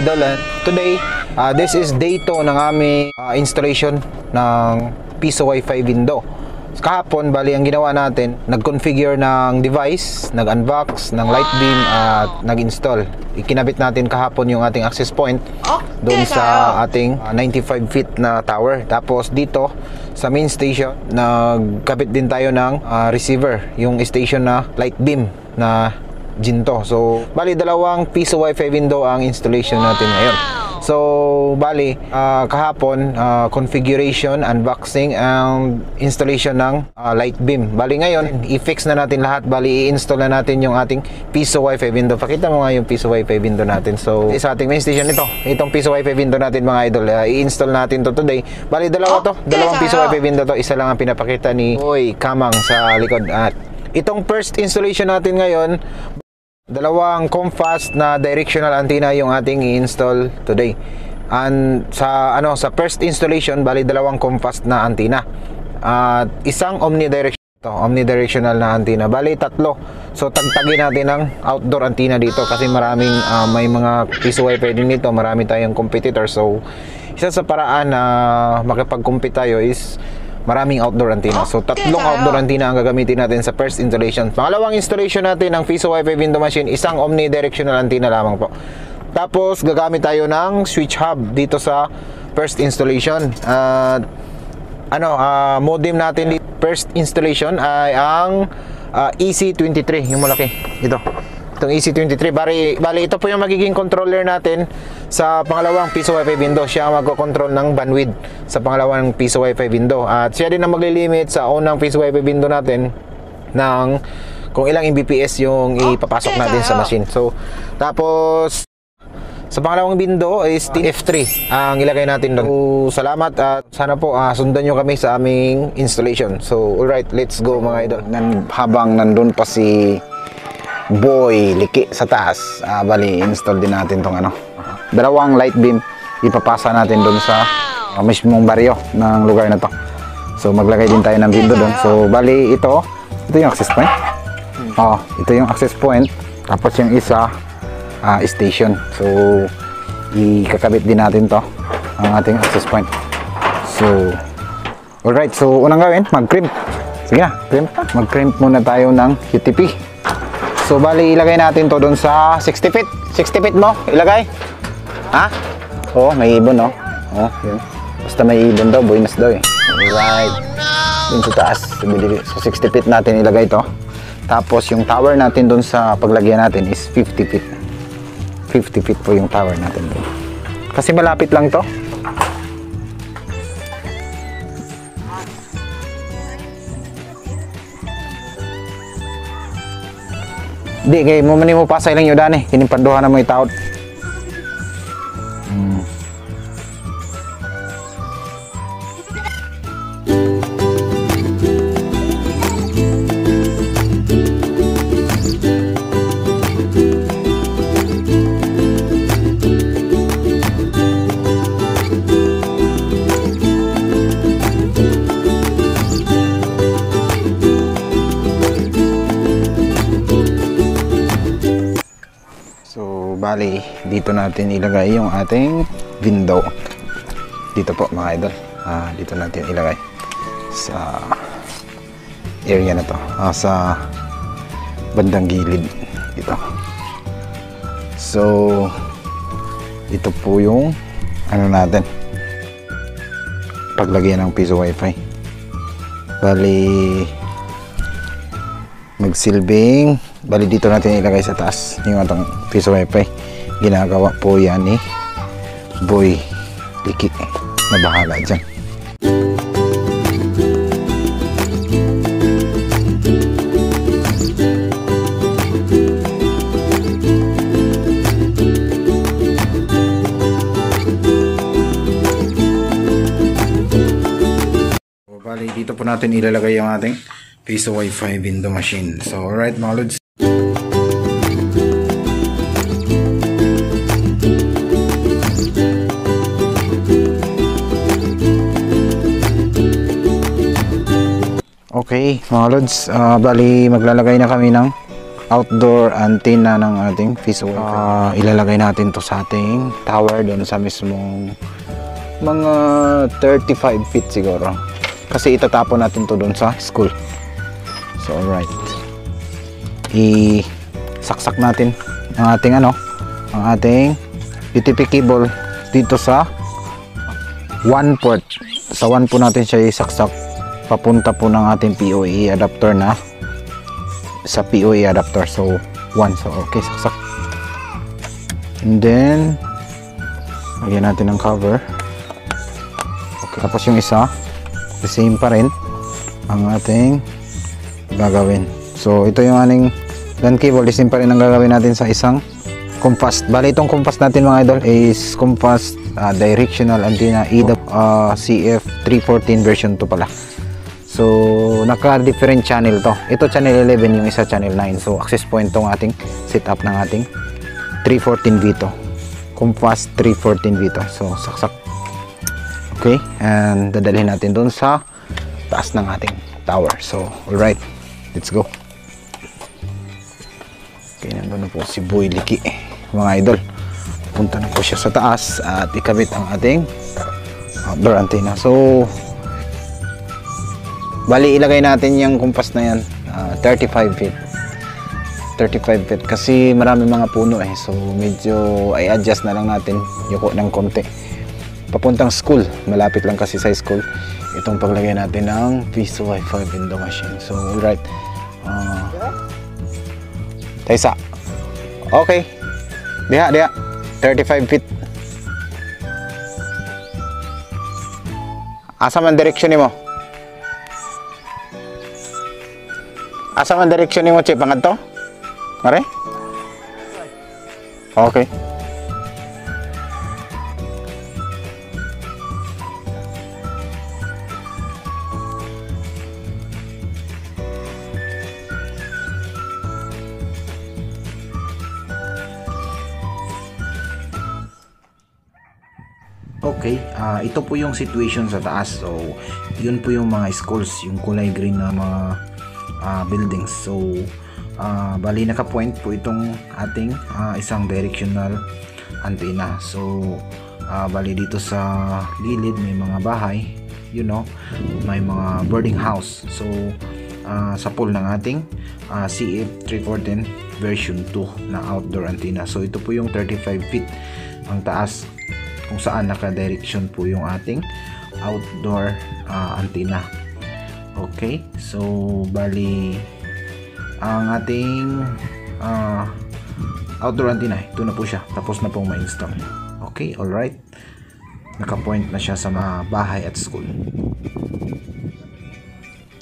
idol. And today, uh, this is day 2 ng aming uh, installation ng Piso Wi-Fi window. Kahapon, bali ang ginawa natin, nag-configure ng device, nag-unbox ng light beam at nag-install. Ikinabit natin kahapon yung ating access point doon sa ating uh, 95 feet na tower. Tapos dito sa main station, nagkabit din tayo ng uh, receiver, yung station na light beam na Ginto. So, bali dalawang piso wifi window ang installation natin ngayon. So, bali uh, kahapon uh, configuration, unboxing and installation ng uh, light beam. Bali ngayon, i-fix na natin lahat. Bali i-install na natin yung ating piso wifi window. Pakita mo nga yung piso wifi window natin. So, sa ating main station ito, itong piso wifi window natin mga idol. Uh, i-install natin to today. Bali dalawa to, dalawang piso wifi window to. Isa lang ang pinapakita ni Boy Kamang sa likod. At itong first installation natin ngayon, Dalawang Comfast na directional antenna yung ating i-install today. And sa ano sa first installation bali dalawang Comfast na antenna. At isang omnidirectional to, omnidirectional na antenna. Bali tatlo. So tagtagin natin ng outdoor antenna dito kasi maraming uh, may mga wifi din dito, marami tayong competitor. So isa sa paraan na makipag-compete tayo is maraming outdoor antenna. So, tatlong outdoor antenna ang gagamitin natin sa first installation. Pangalawang installation natin ng Fiso Wi-Fi window machine, isang omnidirectional antenna lamang po. Tapos, gagamit tayo ng switch hub dito sa first installation. At, uh, ano, uh, modem natin dito, first installation ay ang uh, EC23, yung malaki. Ito itong EC23 bali, bali ito po yung magiging controller natin sa pangalawang piso wifi window. Siya ang magko-control ng bandwidth sa pangalawang piso wifi window. At siya din ang maglilimit sa unang piso wifi window natin ng kung ilang Mbps yung ipapasok natin sa machine. So tapos sa pangalawang window is F3 ang ilagay natin doon. So, salamat at sana po uh, sundan nyo kami sa aming installation. So, alright, let's go mga idol. Nan, habang nandun pa si boy liki sa taas. Uh, bali install din natin tong ano. Dalawang light beam ipapasa natin doon sa uh, mismong baryo ng lugar na to. So maglagay din tayo ng window doon so bali ito ito yung access point. Oh ito yung access point. Tapos yung isa uh, station. So ikakabit din natin to ang ating access point. So alright. So unang gawin mag crimp sige na crimp. Mag crimp muna tayo ng UTP So bali ilagay natin to doon sa 60 feet. 60 feet mo, ilagay. Ha? Oh, may ibon no. Oh, yun. Basta may ibon daw, buenas daw eh. Alright. Dun sa taas. So 60 feet natin ilagay to. Tapos yung tower natin doon sa paglagyan natin is 50 feet. 50 feet po yung tower natin doon. Kasi malapit lang to. Di kay mo man mo pasay lang yudan eh. Kini panduha na mo itaod. Bali dito natin ilagay yung ating window. Dito po mga idol. Ah, dito natin ilagay sa area na to. Ah, sa bandang gilid. Dito. So ito po yung ano natin. Paglagyan ng piso wifi. Bali magsilbing bali dito natin ilagay sa taas yung atong piso wifi ginagawa po yan ni boy liki na bahala dyan Bali, dito po natin ilalagay yung ating piso wifi window machine. So, alright mga lods. Okay, mga lods, uh, bali maglalagay na kami ng outdoor antenna ng ating Fiso Wi-Fi. Ah, ilalagay natin to sa ating tower doon sa mismong mga 35 feet siguro. Kasi itatapon natin to doon sa school. So, alright. I-saksak natin ang ating ano, ang ating UTP cable dito sa one port. Sa one po natin siya isaksak papunta po ng ating POE adapter na sa POE adapter. So, one. So, okay, saksak. And then, lagyan natin ng cover. Okay. Tapos yung isa, the same pa rin ang ating gagawin. So, ito yung aning LAN cable. The same pa rin ang gagawin natin sa isang compass. Bali, itong compass natin mga idol is compass uh, directional antenna EW uh, CF314 version 2 pala. So, naka-different channel to. Ito channel 11, yung isa channel 9. So, access point tong ating setup ng ating 314 Vito. Compass 314 Vito. So, saksak. Okay, and dadalhin natin doon sa taas ng ating tower. So, alright. Let's go. Okay, nandun na po si Boy Liki, mga idol. Punta na po siya sa taas at ikabit ang ating outdoor antenna. So, bali ilagay natin yung kumpas na yan, ah, 35 feet. 35 feet kasi marami mga puno eh. So, medyo i-adjust na lang natin yuko ng konti. Papuntang school, malapit lang kasi sa school. Itong paglagay natin ng Piso Wi-Fi window machine. So, alright. Ah, Taysa. Okay. Diha, diha. 35 feet. Asa man direksyon nimo? Asa man direksyon nimo, Chip? Angad to? Mare? Okay. Okay, ah, ito po yung situation sa taas. So, yun po yung mga schools, yung kulay green na mga ah, buildings. So, ah, bali naka-point po itong ating ah, isang directional antenna. So, ah, bali dito sa gilid may mga bahay, you know, may mga boarding house. So, ah, sa pool ng ating ah, CF314 version 2 na outdoor antenna. So, ito po yung 35 feet ang taas kung saan naka-direction po yung ating outdoor ah, antenna. Okay, so bali ang ating ah, outdoor antenna, ito na po siya. Tapos na pong ma-install. Okay, alright. Naka-point na siya sa mga bahay at school.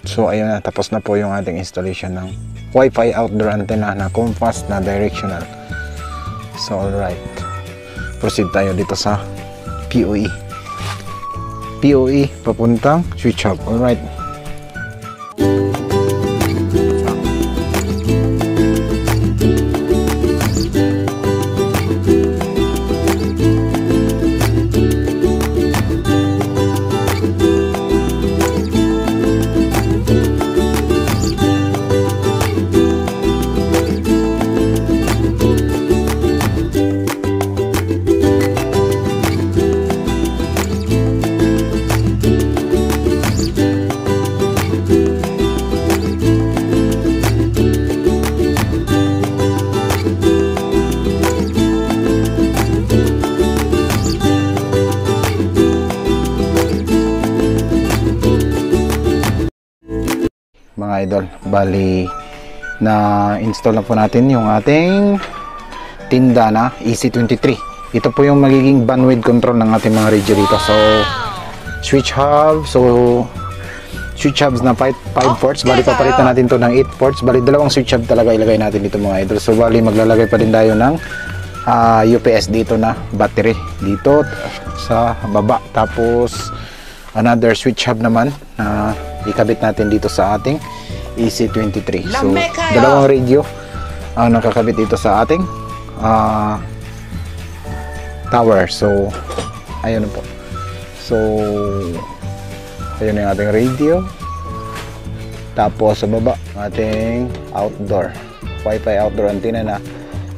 So ayun na, tapos na po yung ating installation ng Wi-Fi outdoor antenna na compass na directional. So alright. Proceed tayo dito sa POE. POE papuntang switch hub. Alright. Bali na install na po natin yung ating tinda na EC23. Ito po yung magiging bandwidth control ng ating mga radio dito. So switch hub, so switch hubs na 5 ports. Bali papalitan natin to ng 8 ports. Bali dalawang switch hub talaga ilagay natin dito mga idol. So bali maglalagay pa din tayo ng ah, UPS dito na battery dito sa baba. Tapos another switch hub naman na ikabit natin dito sa ating EC23. So, dalawang radio ang nakakabit dito sa ating ah, tower. So, ayun po. So, ayun yung ating radio. Tapos sa baba, ating outdoor. Wi-Fi outdoor antenna na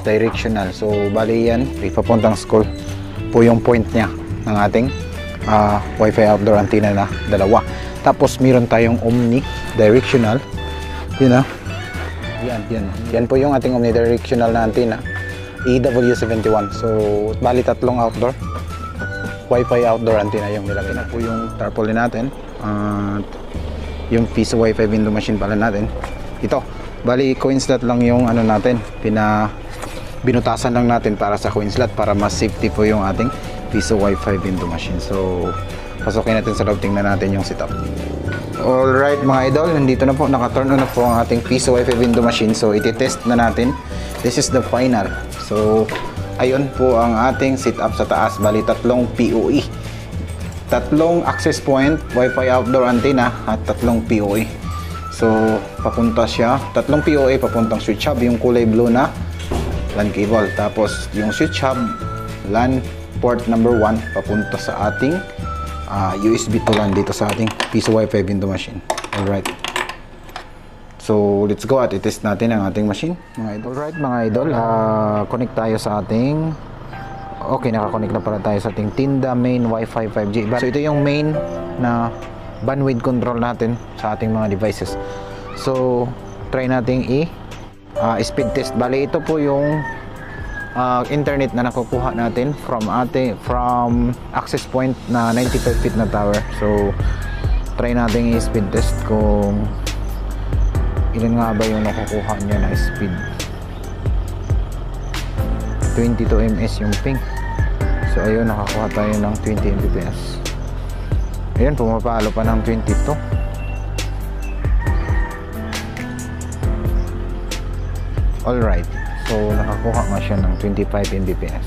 directional. So, bali yan, ipapuntang school po yung point niya ng ating uh, Wi-Fi outdoor antenna na dalawa. Tapos, meron tayong omni directional. Yun ah. Yan, yan. Yan po yung ating omnidirectional na antenna. EW71. So, bali tatlong outdoor. Wi-Fi outdoor antenna yung nilagay na po yung tarpaulin natin. At yung piso Wi-Fi window machine pala natin. Ito. Bali, coin slot lang yung ano natin. Pina binutasan lang natin para sa coin slot para mas safety po yung ating piso Wi-Fi window machine. So, pasukin natin sa loob. Tingnan natin yung setup. Alright mga idol, nandito na po, naka-turn on na po ang ating piso Wi-Fi window machine. So, iti-test na natin. This is the final. So, ayun po ang ating setup sa taas. Bali, tatlong POE. Tatlong access point, Wi-Fi outdoor antenna, at tatlong POE. So, papunta siya. Tatlong POE papuntang switch hub. Yung kulay blue na LAN cable. Tapos, yung switch hub, LAN port number 1, papunta sa ating uh, USB to LAN dito sa ating piso Wi-Fi window machine. Alright. So, let's go at itest natin ang ating machine, mga idol. Alright, mga idol. Uh, connect tayo sa ating Okay, nakakonect na pala tayo sa ating Tinda main Wi-Fi 5G. So, ito yung main na bandwidth control natin sa ating mga devices. So, try nating i uh, speed test. Bali, ito po yung uh, internet na nakukuha natin from ate from access point na 95 feet na tower. So try natin i-speed test kung ilan nga ba yung nakukuha niya na speed. 22 ms yung ping so ayun nakakuha tayo ng 20 mbps. Ayun pumapalo pa ng 22 alright So, nakakuha nga siya ng 25 Mbps.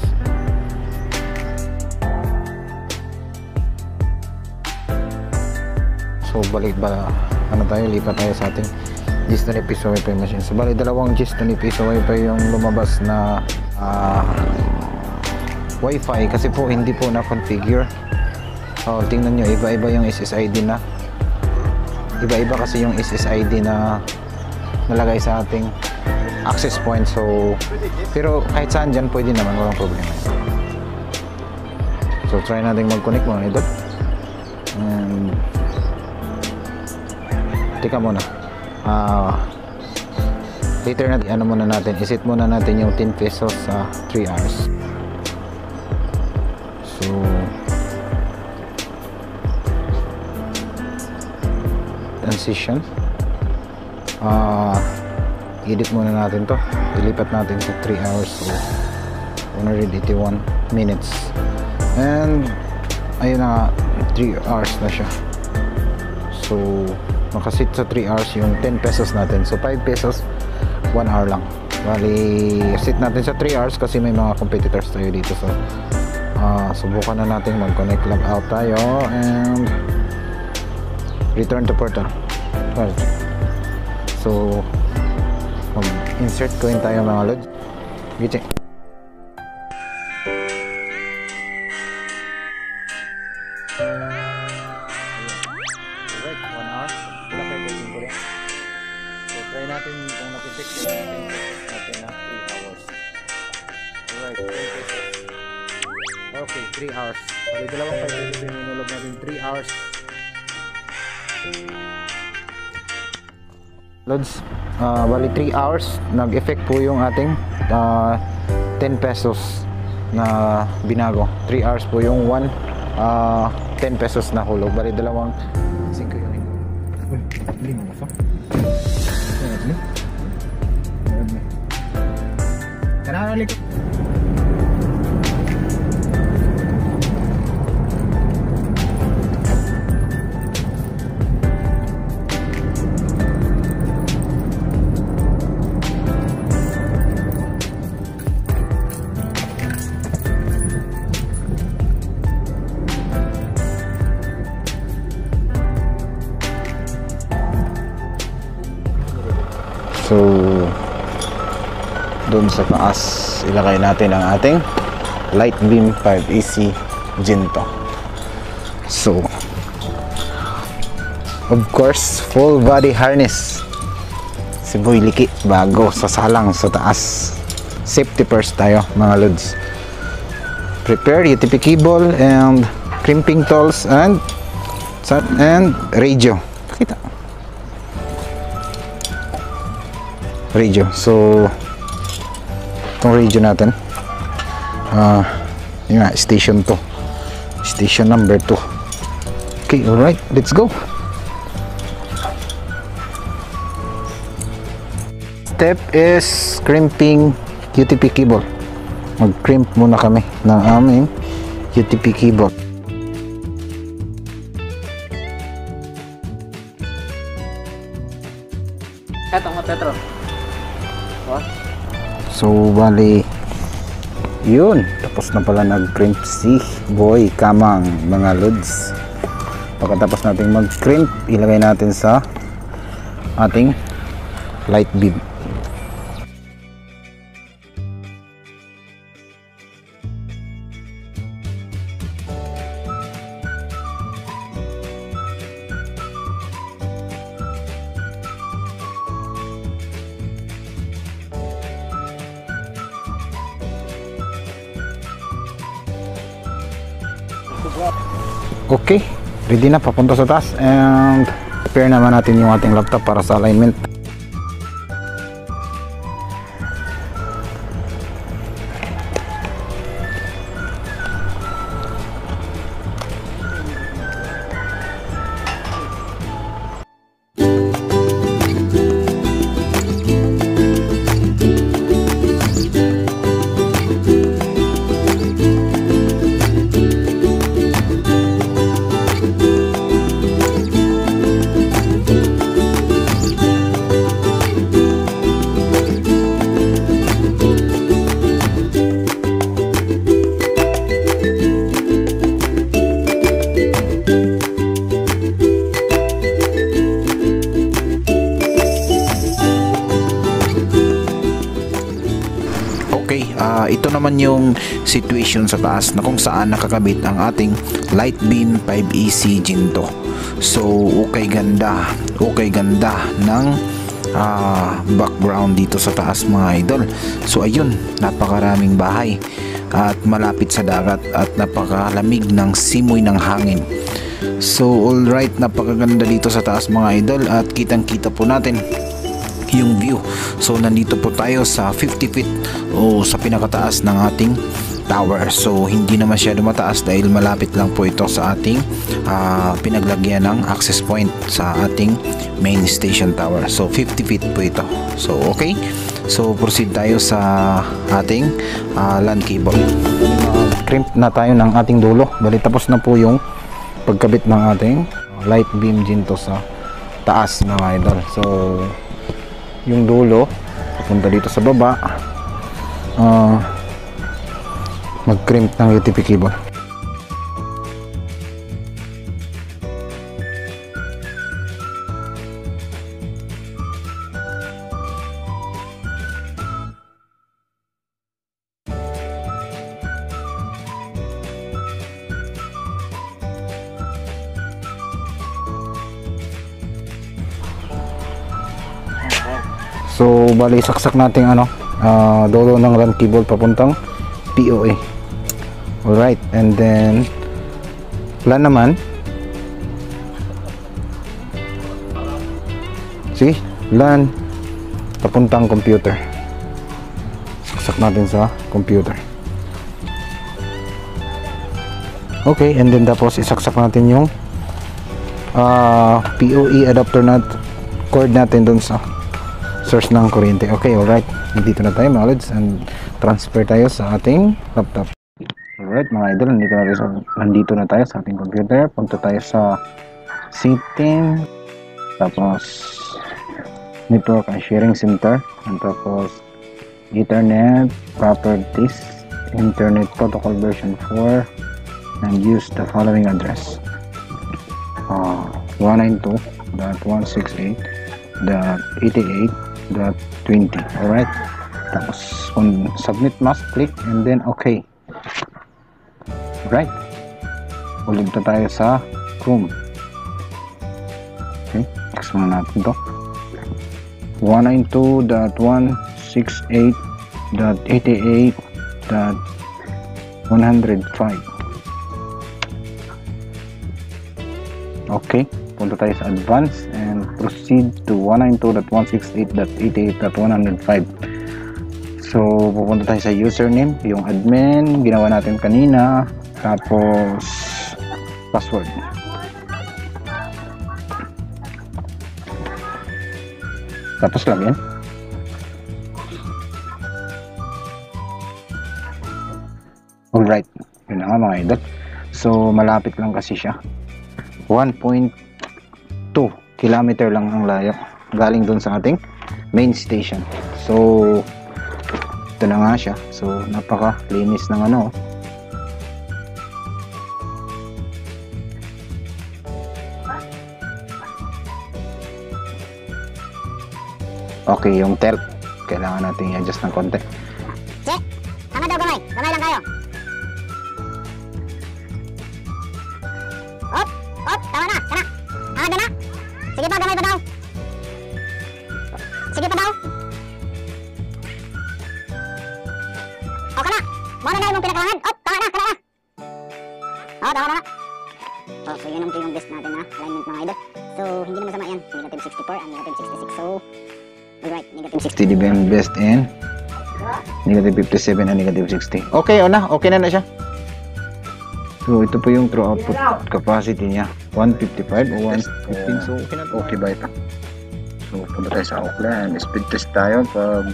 So, balik ba, ano tayo, lipat tayo sa ating Gistony Piso Wi-Fi machine. So, balik dalawang Gistony Piso Wi-Fi yung lumabas na uh, Wi-Fi kasi po hindi po na-configure. Oh, tingnan nyo, iba-iba yung SSID na. Iba-iba kasi yung SSID na nalagay sa ating access point. So pero kahit saan dyan pwede naman. Walang problema. So try natin mag connect mga idol and tika muna. Uh, later natin ano muna natin isit muna natin yung 10 pesos sa 3 hours. So transition. Ah uh, edit muna natin to. Ilipat natin sa 3 hours. So 181 minutes. And ayun na 3 hours na siya. So makasit sa 3 hours yung 10 pesos natin. So 5 pesos 1 hour lang. Bali sit natin sa 3 hours kasi may mga competitors tayo dito. So uh, subukan na natin mag connect log out tayo. And return to portal so mag-insert ko tayo mga lods. Giche. Lods, uh, bali 3 hours nag-effect po yung ating uh, 10 pesos na binago 3 hours po yung 1 uh, 10 pesos na hulog bali dalawang 5 yun uy, hindi mo ba Kanahan ulit So, sa taas, ilagay natin ang ating light beam 5AC Ginto. So, of course, full body harness. si Boy Liki bago sa salang sa taas. Safety first tayo mga lods. Prepare UTP cable and crimping tools and and radio. Kita. Radio. So itong radio natin. Ah yun nga station to. Station number 2 okay alright let's go. Step is crimping UTP cable mag crimp muna kami ng aming UTP cable bali, yun. Tapos na pala nag-crimp si Boy Kamang, mga lods. Pagkatapos natin mag-crimp, ilagay natin sa ating light beam. Okay, ready na papunta sa taas and prepare naman natin yung ating laptop para sa alignment. Situation sa taas na kung saan nakakabit ang ating light beam 5EC Ginto. So, okay ganda, okay ganda ng ah, background dito sa taas mga idol. So, ayun, napakaraming bahay at malapit sa dagat at napakalamig ng simoy ng hangin. So, alright, napakaganda dito sa taas mga idol at kitang-kita po natin yung view. So nandito po tayo sa 50 feet o sa pinakataas ng ating tower. So hindi na masyado mataas dahil malapit lang po ito sa ating ah, pinaglagyan ng access point sa ating main station tower. So 50 feet po ito. So okay. So proceed tayo sa ating ah, land cable. Crimp na tayo ng ating dulo. Bali tapos na po yung pagkabit ng ating light beam ginto sa taas mga idol. So yung dulo papunta dito sa baba uh, mag crimp ng UTP cable So, bali saksak natin ano, ah, dulo ng run cable papuntang POA. Alright, and then plan naman. Sige, LAN papuntang computer. Saksak natin sa computer. Okay, and then tapos isaksak natin yung ah, POE adapter nat cord natin dun sa source ng kuryente. Okay, alright. Dito na tayo mga lods and transfer tayo sa ating laptop. Alright mga idol, nandito na, sa, nandito na tayo sa ating computer. Punta tayo sa setting. Tapos network and sharing center. And tapos Ethernet properties Internet protocol version 4 and use the following address uh, 192.168.88.20 alright tapos on submit must click and then okay right ulit na tayo sa Chrome okay next muna natin to. 192.168.88.105 Okay, punta tayo sa advance and proceed to 192.168.88.105 So, pupunta tayo sa username, yung admin, ginawa natin kanina, tapos password. Tapos login. Alright, yun na nga mga idol. So, malapit lang kasi siya. 1.2 kilometer lang ang layo galing dun sa ating main station. So, ito na nga siya. So, napaka linis ng ano. Okay, yung tilt. Kailangan natin i-adjust ng konti. Che, tama daw gamay. Gamay lang kayo. Negative 60. 60 dB ang best and negative 57 and negative 60. Okay, o na. Okay na na siya. So, ito po yung true output capacity niya. 155 o 115. So, okay na Okay ba ito? So, punta tayo sa Auckland. Speed test tayo pag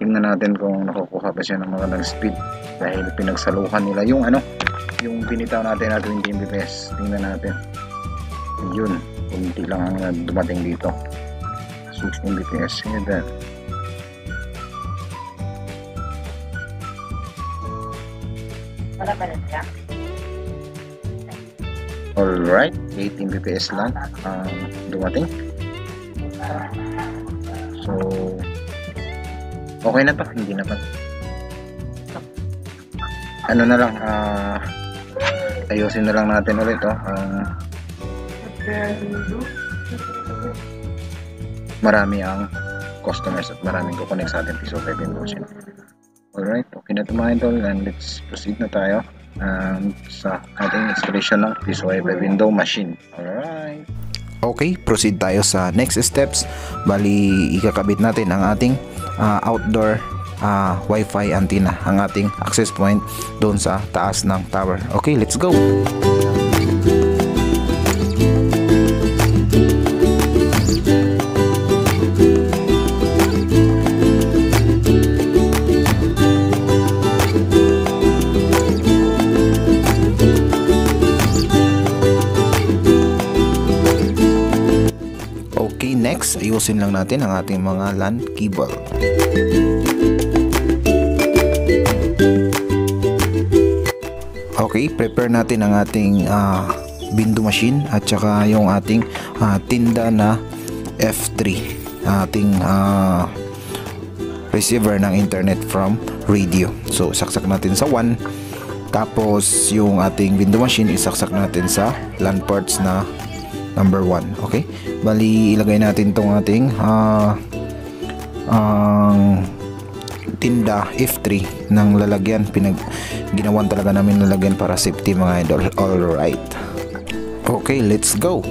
tingnan natin kung nakukuha pa siya ng magandang speed dahil pinagsaluhan nila yung ano yung binitaw natin na 20 Mbps tingnan natin yun kunti lang ang dumating dito 16 Mbps yun that Alright, 18 Mbps lang ang dumating. So, okay na to, hindi na pa. Ano na lang, ah, ayusin na lang natin ulit to. ah, marami ang customers at maraming kukonek sa ating piso 5 motion. Alright, okay na ito mga idol and let's proceed na tayo um, sa ating installation ng 5 window machine. Alright. Okay, proceed tayo sa next steps. Bali, ikakabit natin ang ating ah, outdoor ah, Wi-Fi antenna, ang ating access point doon sa taas ng tower. Okay, let's go! Next, ayusin lang natin ang ating mga LAN cable. Okay, prepare natin ang ating ah, window machine at saka yung ating ah, tinda na F3 ating ah, receiver ng internet from radio. So, saksak natin sa 1 tapos yung ating window machine isaksak natin sa LAN ports na number 1. Okay? Bali, ilagay natin tong ating ah ang tinda F3 ng lalagyan pinag ginawan talaga namin lalagyan para safety mga idol all right okay let's go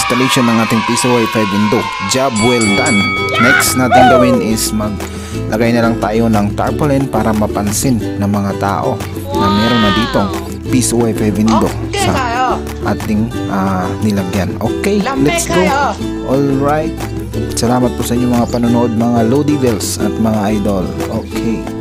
installation ng ating Piso Wi-Fi window. Job well done. Next natin gawin is mag lagay na lang tayo ng tarpaulin para mapansin ng mga tao na meron na ditong piso wifi window sa ating ah, nilagyan. Okay, let's go. Alright. Salamat po sa inyong mga panonood mga Lodi Bells at mga idol. Okay.